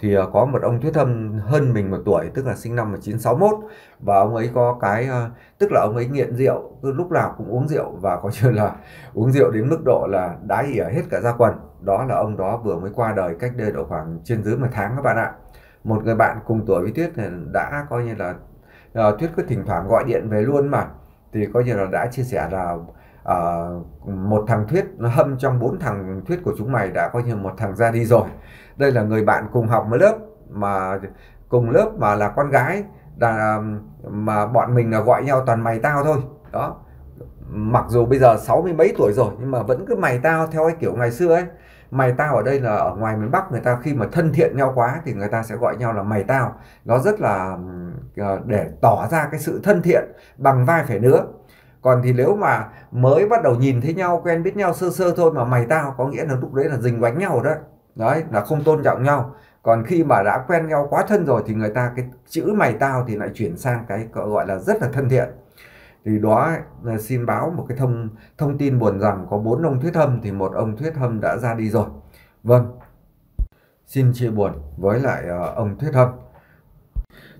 thì ờ, có một ông thuyết thâm hơn mình một tuổi tức là sinh năm 1961 và ông ấy có cái ờ, tức là ông ấy nghiện rượu cứ lúc nào cũng uống rượu và có như là uống rượu đến mức độ là đá ỉa hết cả da quần. Đó là ông đó vừa mới qua đời cách đây độ khoảng trên dưới một tháng các bạn ạ. Một người bạn cùng tuổi với Tuyết ờ, đã coi như là uh, Tuyết cứ thỉnh thoảng gọi điện về luôn mà. Thì coi như là đã chia sẻ là uh, một thằng Thuyết nó hâm trong bốn thằng Thuyết của chúng mày đã coi như một thằng ra đi rồi. Đây là người bạn cùng học một lớp mà cùng lớp mà là con gái là mà bọn mình là gọi nhau toàn mày tao thôi. Đó. Mặc dù bây giờ sáu mươi mấy tuổi rồi nhưng mà vẫn cứ mày tao theo cái kiểu ngày xưa ấy. Mày tao ở đây là ở ngoài miền Bắc người ta khi mà thân thiện nhau quá thì người ta sẽ gọi nhau là mày tao. Nó rất là ờ, để tỏ ra cái sự thân thiện bằng vai phải nữa còn thì nếu mà mới bắt đầu nhìn thấy nhau quen biết nhau sơ sơ thôi mà mày tao có nghĩa là lúc đấy là dình bánh nhau đó đấy. Là không tôn trọng nhau. Còn khi mà đã quen nhau quá thân rồi thì người ta cái chữ mày tao thì lại chuyển sang cái gọi là rất là thân thiện. Thì đó là xin báo một cái thông thông tin buồn rằng có bốn ông thuyết hâm thì một ông thuyết hâm đã ra đi rồi. Vâng. Xin chia buồn với lại uh, ông thuyết hâm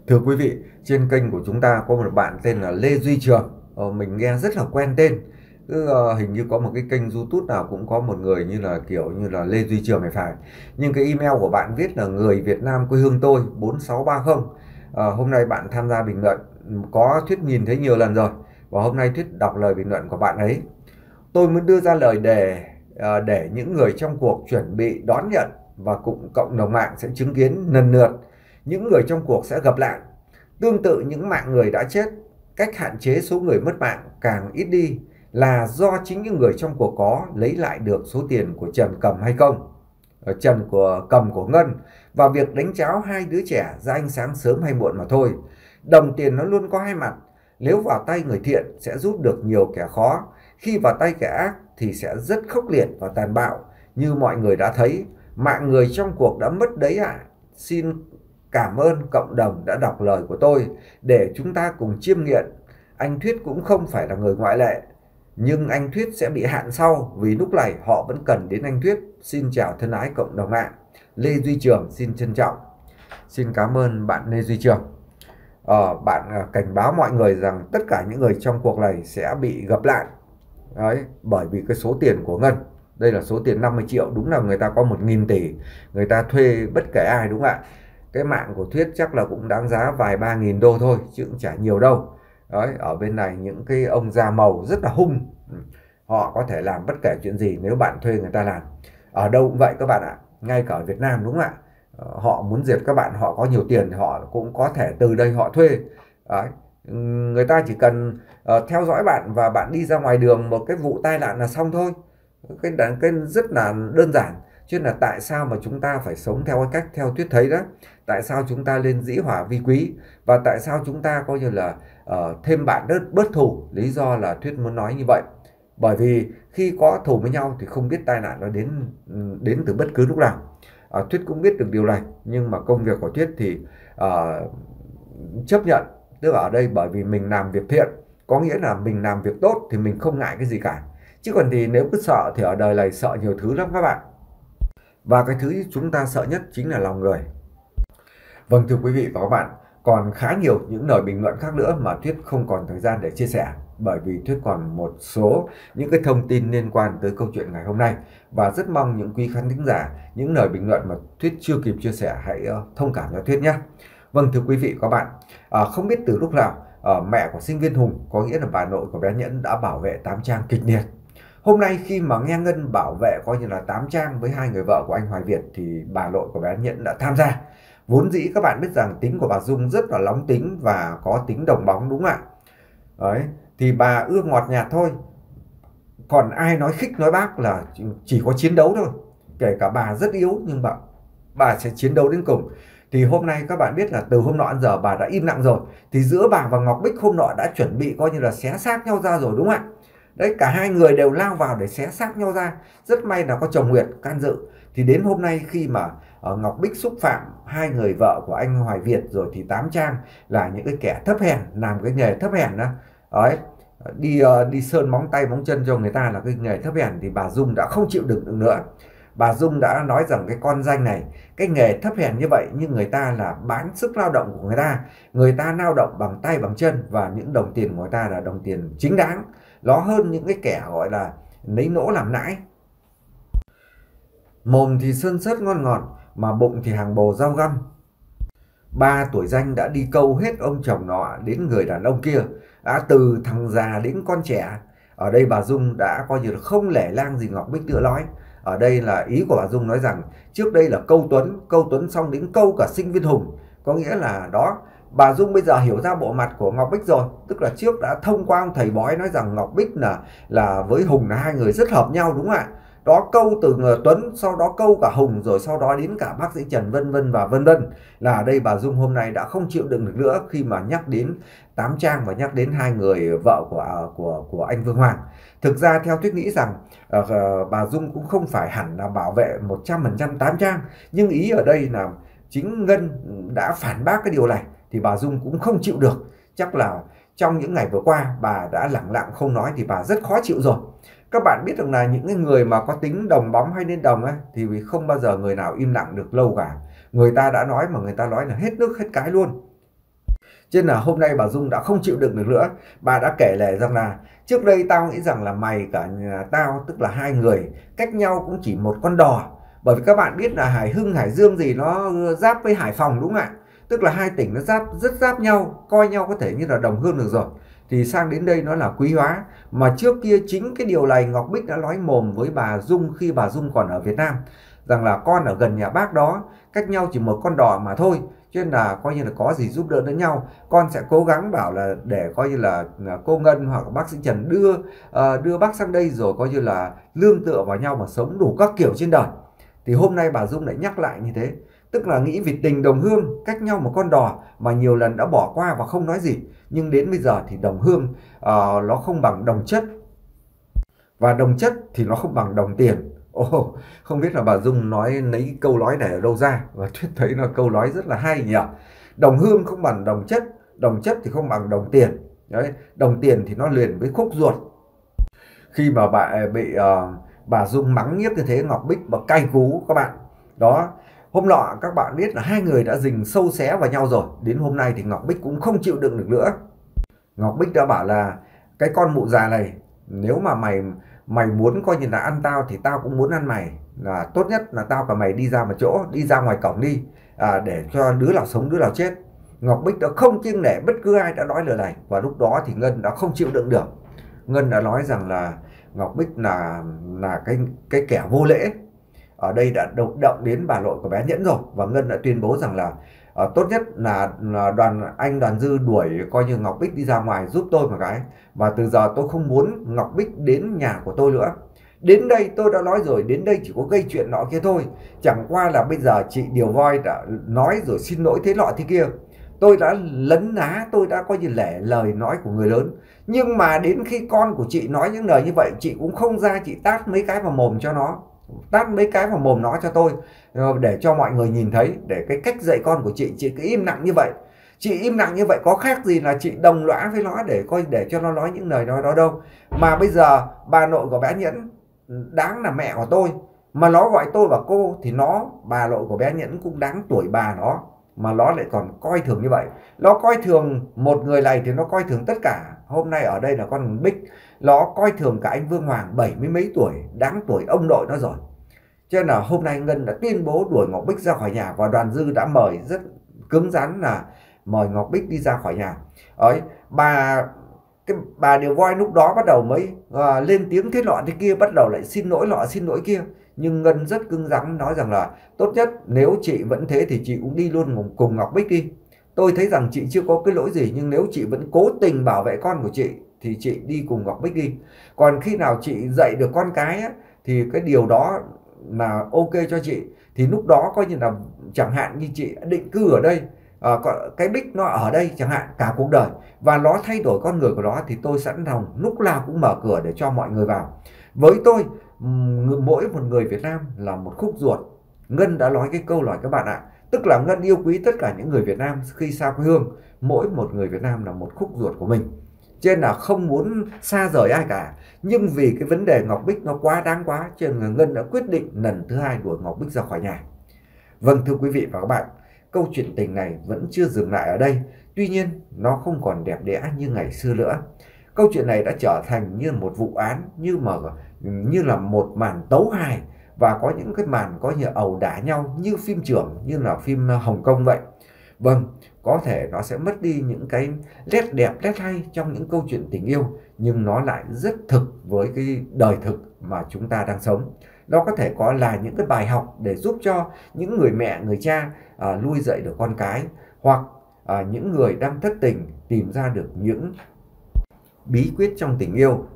thưa quý vị trên kênh của chúng ta có một bạn tên là lê duy trường uh, mình nghe rất là quen tên. Cứ uh, hình như có một cái kênh youtube nào cũng có một người như là kiểu như là lê duy trường này phải. Nhưng cái email của bạn viết là người việt nam quê hương tôi 4630 uh, ờ, hôm nay bạn tham gia bình luận có thuyết nhìn thấy nhiều lần rồi. Và hôm nay thuyết đọc lời bình luận của bạn ấy. Tôi muốn đưa ra lời đề uh, để những người trong cuộc chuẩn bị đón nhận và cũng cộng đồng mạng sẽ chứng kiến lần lượt. Những người trong cuộc sẽ gặp lại. Tương tự những mạng người đã chết cách hạn chế số người mất mạng càng ít đi là do chính những người trong cuộc có lấy lại được số tiền của Trần Cầm hay không. Ờ, Trần của Cầm của Ngân và việc đánh cháo hai đứa trẻ ra ánh sáng sớm hay muộn mà thôi. Đồng tiền nó luôn có hai mặt. Nếu vào tay người thiện sẽ giúp được nhiều kẻ khó. Khi vào tay kẻ ác thì sẽ rất khốc liệt và tàn bạo. Như mọi người đã thấy, mạng người trong cuộc đã mất đấy ạ. À. Xin cảm ơn cộng đồng đã đọc lời của tôi để chúng ta cùng chiêm nghiệm. Anh Thuyết cũng không phải là người ngoại lệ nhưng anh Thuyết sẽ bị hạn sau vì lúc này họ vẫn cần đến anh Thuyết. Xin chào thân ái cộng đồng mạng. Lê Duy Trường xin trân trọng. Xin cảm ơn bạn Lê Duy Trường. Ờ, bạn à, cảnh báo mọi người rằng tất cả những người trong cuộc này sẽ bị gặp lại. Đấy, bởi vì cái số tiền của Ngân. Đây là số tiền 50 triệu, đúng là người ta có 1.000 tỷ. Người ta thuê bất kể ai đúng không ạ? Cái mạng của Thuyết chắc là cũng đáng giá vài ba nghìn đô thôi, chứ cũng chả nhiều đâu. Đấy, ở bên này những cái ông già màu rất là hung. Ừ, họ có thể làm bất kể chuyện gì nếu bạn thuê người ta làm. Ở đâu cũng vậy các bạn ạ ngay cả ở Việt Nam đúng không ạ? Ờ, họ muốn diệt các bạn họ có nhiều tiền họ cũng có thể từ đây họ thuê. Đấy. Ừ, người ta chỉ cần uh, theo dõi bạn và bạn đi ra ngoài đường một cái vụ tai nạn là xong thôi. Cái cái rất là đơn giản chứ là tại sao mà chúng ta phải sống theo cái cách theo thuyết thấy đó? Tại sao chúng ta lên dĩ hỏa vi quý? Và tại sao chúng ta coi như là uh, thêm bạn đất bớt thù? Lý do là thuyết muốn nói như vậy. Bởi vì khi có thù với nhau thì không biết tai nạn nó đến đến từ bất cứ lúc nào. Uh, thuyết cũng biết được điều này nhưng mà công việc của thuyết thì uh, chấp nhận. Tức là ở đây bởi vì mình làm việc thiện có nghĩa là mình làm việc tốt thì mình không ngại cái gì cả. Chứ còn thì nếu cứ sợ thì ở đời này sợ nhiều thứ lắm các bạn và cái thứ chúng ta sợ nhất chính là lòng người vâng thưa quý vị và các bạn còn khá nhiều những lời bình luận khác nữa mà Thuyết không còn thời gian để chia sẻ bởi vì Thuyết còn một số những cái thông tin liên quan tới câu chuyện ngày hôm nay và rất mong những quý khán thính giả những lời bình luận mà Thuyết chưa kịp chia sẻ hãy ờ, thông cảm cho Thuyết nhé. Vâng thưa quý vị các bạn, à, không biết từ lúc nào à, mẹ của sinh viên Hùng có nghĩa là bà nội của bé Nhẫn đã bảo vệ tám trang kịch liệt. Hôm nay khi mà nghe Ngân bảo vệ coi như là tám trang với hai người vợ của anh Hoài Việt thì bà nội của bé Nhẫn đã tham gia Vốn dĩ các bạn biết rằng tính của bà Dung rất là nóng tính và có tính đồng bóng đúng không ạ? Đấy, thì bà ưa ngọt nhạt thôi. Còn ai nói khích nói bác là chỉ có chiến đấu thôi. Kể cả bà rất yếu nhưng bà bà sẽ chiến đấu đến cùng. Thì hôm nay các bạn biết là từ hôm nọ đến giờ bà đã im lặng rồi. Thì giữa bà và Ngọc Bích hôm nọ đã chuẩn bị coi như là xé xác nhau ra rồi đúng không ạ? Đấy cả hai người đều lao vào để xé xác nhau ra. Rất may là có chồng Nguyệt can dự. Thì đến hôm nay khi mà uh, Ngọc Bích xúc phạm hai người vợ của anh Hoài Việt rồi thì Tám Trang là những cái kẻ thấp hèn làm cái nghề thấp hèn đó đấy đi uh, đi sơn móng tay móng chân cho người ta là cái nghề thấp hèn thì bà Dung đã không chịu đựng được nữa bà Dung đã nói rằng cái con danh này cái nghề thấp hèn như vậy nhưng người ta là bán sức lao động của người ta người ta lao động bằng tay bằng chân và những đồng tiền của người ta là đồng tiền chính đáng nó hơn những cái kẻ gọi là lấy nỗ làm nãi mồm thì sơn sớt ngon ngọt mà bụng thì hàng bồ rau găm. Ba tuổi danh đã đi câu hết ông chồng nọ đến người đàn ông kia, đã từ thằng già đến con trẻ. Ở đây bà Dung đã coi như là không lẻ lang gì Ngọc Bích nữa nói. Ở đây là ý của bà Dung nói rằng trước đây là câu Tuấn, câu Tuấn xong đến câu cả sinh viên Hùng. Có nghĩa là đó, bà Dung bây giờ hiểu ra bộ mặt của Ngọc Bích rồi, tức là trước đã thông qua ông thầy bói nói rằng Ngọc Bích là là với Hùng là hai người rất hợp nhau đúng không ạ? đó câu từ Tuấn sau đó câu cả Hùng rồi sau đó đến cả bác sĩ Trần vân vân và vân vân. Là ở đây bà Dung hôm nay đã không chịu đựng được nữa khi mà nhắc đến tám trang và nhắc đến hai người vợ của của của anh Vương Hoàng. Thực ra theo thuyết nghĩ rằng uh, bà Dung cũng không phải hẳn là bảo vệ 100% tám trang nhưng ý ở đây là chính Ngân đã phản bác cái điều này thì bà Dung cũng không chịu được. Chắc là trong những ngày vừa qua, bà đã lặng lặng không nói thì bà rất khó chịu rồi. Các bạn biết rằng là những cái người mà có tính đồng bóng hay nên đồng ấy thì không bao giờ người nào im lặng được lâu cả. Người ta đã nói mà người ta nói là hết nước hết cái luôn. Cho nên là hôm nay bà Dung đã không chịu đựng được nữa. Bà đã kể lể rằng là trước đây tao nghĩ rằng là mày cả nhà tao, tức là hai người, cách nhau cũng chỉ một con đò. Bởi vì các bạn biết là Hải Hưng, Hải Dương gì nó giáp với Hải Phòng đúng không ạ? Tức là hai tỉnh nó giáp rất giáp nhau coi nhau có thể như là đồng hương được rồi. Thì sang đến đây nó là quý hóa. Mà trước kia chính cái điều này Ngọc Bích đã nói mồm với bà Dung khi bà Dung còn ở Việt Nam. Rằng là con ở gần nhà bác đó cách nhau chỉ một con đò mà thôi. Cho nên là coi như là có gì giúp đỡ lẫn nhau. Con sẽ cố gắng bảo là để coi như là à, cô Ngân hoặc bác sĩ Trần đưa uh, đưa bác sang đây rồi coi như là lương tựa vào nhau mà sống đủ các kiểu trên đời. Thì hôm nay bà Dung lại nhắc lại như thế tức là nghĩ vì tình đồng hương cách nhau một con đò mà nhiều lần đã bỏ qua và không nói gì. Nhưng đến bây giờ thì đồng hương uh, nó không bằng đồng chất. Và đồng chất thì nó không bằng đồng tiền. Ồ, oh, không biết là bà Dung nói lấy câu nói này ở đâu ra. Và thuyết thấy là câu nói rất là hay nhỉ. Đồng hương không bằng đồng chất đồng chất thì không bằng đồng tiền. Đấy đồng tiền thì nó liền với khúc ruột. Khi mà bà ờ, bị uh, bà Dung mắng nhiếc như thế Ngọc Bích và cay cú các bạn. Đó Hôm nọ các bạn biết là hai người đã dình sâu xé vào nhau rồi. Đến hôm nay thì Ngọc Bích cũng không chịu đựng được nữa. Ngọc Bích đã bảo là cái con mụ già này nếu mà mày mày muốn coi như là ăn tao thì tao cũng muốn ăn mày. Là tốt nhất là tao cả mày đi ra một chỗ đi ra ngoài cổng đi à, để cho đứa nào sống đứa nào chết. Ngọc Bích đã không kiêng nể bất cứ ai đã nói lời này. Và lúc đó thì Ngân đã không chịu đựng được. Ngân đã nói rằng là Ngọc Bích là là cái cái kẻ vô lễ ở đây đã động, động đến bà nội của bé Nhẫn rồi. Và Ngân đã tuyên bố rằng là uh, tốt nhất là, là đoàn anh đoàn dư đuổi coi như Ngọc Bích đi ra ngoài giúp tôi một cái. Và từ giờ tôi không muốn Ngọc Bích đến nhà của tôi nữa. Đến đây tôi đã nói rồi đến đây chỉ có gây chuyện nọ kia thôi. Chẳng qua là bây giờ chị Điều Voi đã nói rồi xin lỗi thế nọ thế kia. Tôi đã lấn ná tôi đã coi như lẻ lời nói của người lớn. Nhưng mà đến khi con của chị nói những lời như vậy chị cũng không ra chị tát mấy cái vào mồm cho nó tát mấy cái vào mồm nó cho tôi ờ, để cho mọi người nhìn thấy, để cái cách dạy con của chị chị cứ im lặng như vậy. Chị im lặng như vậy có khác gì là chị đồng lõa với nó để coi, để cho nó nói những lời nói đó đâu. Mà bây giờ bà nội của bé nhẫn đáng là mẹ của tôi, mà nó gọi tôi và cô thì nó, bà nội của bé nhẫn cũng đáng tuổi bà nó, mà nó lại còn coi thường như vậy. Nó coi thường một người này thì nó coi thường tất cả. Hôm nay ở đây là con bích nó coi thường cả anh vương hoàng bảy mươi mấy tuổi đáng tuổi ông nội nó rồi. Cho nên là hôm nay ngân đã tuyên bố đuổi ngọc bích ra khỏi nhà và đoàn dư đã mời rất cứng rắn là mời ngọc bích đi ra khỏi nhà. Ấy bà cái bà điều voi lúc đó bắt đầu mới à, lên tiếng thế nọ thế kia bắt đầu lại xin lỗi lọ xin lỗi kia. Nhưng ngân rất cứng rắn nói rằng là tốt nhất nếu chị vẫn thế thì chị cũng đi luôn cùng ngọc bích đi. Tôi thấy rằng chị chưa có cái lỗi gì nhưng nếu chị vẫn cố tình bảo vệ con của chị thì chị đi cùng ngọc bích đi. Còn khi nào chị dạy được con cái á, thì cái điều đó là ok cho chị. Thì lúc đó coi như là chẳng hạn như chị định cư ở đây à, cái bích nó ở đây chẳng hạn cả cuộc đời. Và nó thay đổi con người của nó thì tôi sẵn lòng lúc nào cũng mở cửa để cho mọi người vào. Với tôi mỗi một người Việt Nam là một khúc ruột. Ngân đã nói cái câu nói các bạn ạ tức là Ngân yêu quý tất cả những người Việt Nam khi xa quê hương. Mỗi một người Việt Nam là một khúc ruột của mình cho nên là không muốn xa rời ai cả. Nhưng vì cái vấn đề Ngọc Bích nó quá đáng quá, cho nên Ngân đã quyết định lần thứ hai đuổi Ngọc Bích ra khỏi nhà. Vâng thưa quý vị và các bạn, câu chuyện tình này vẫn chưa dừng lại ở đây. Tuy nhiên, nó không còn đẹp đẽ như ngày xưa nữa. Câu chuyện này đã trở thành như một vụ án, như mà, như là một màn tấu hài. Và có những cái màn có như ẩu đả nhau, như phim trưởng như là phim Hồng Kông vậy. Vâng có thể nó sẽ mất đi những cái nét đẹp nét hay trong những câu chuyện tình yêu nhưng nó lại rất thực với cái đời thực mà chúng ta đang sống. Nó có thể có là những cái bài học để giúp cho những người mẹ người cha à, nuôi dạy được con cái hoặc à, những người đang thất tình tìm ra được những bí quyết trong tình yêu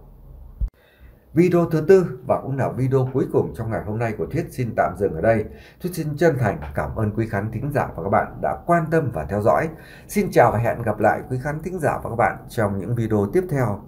Video thứ tư và cũng là video cuối cùng trong ngày hôm nay của Thuyết xin tạm dừng ở đây. Thuyết xin chân thành cảm ơn quý khán thính giả và các bạn đã quan tâm và theo dõi. Xin chào và hẹn gặp lại quý khán thính giả và các bạn trong những video tiếp theo.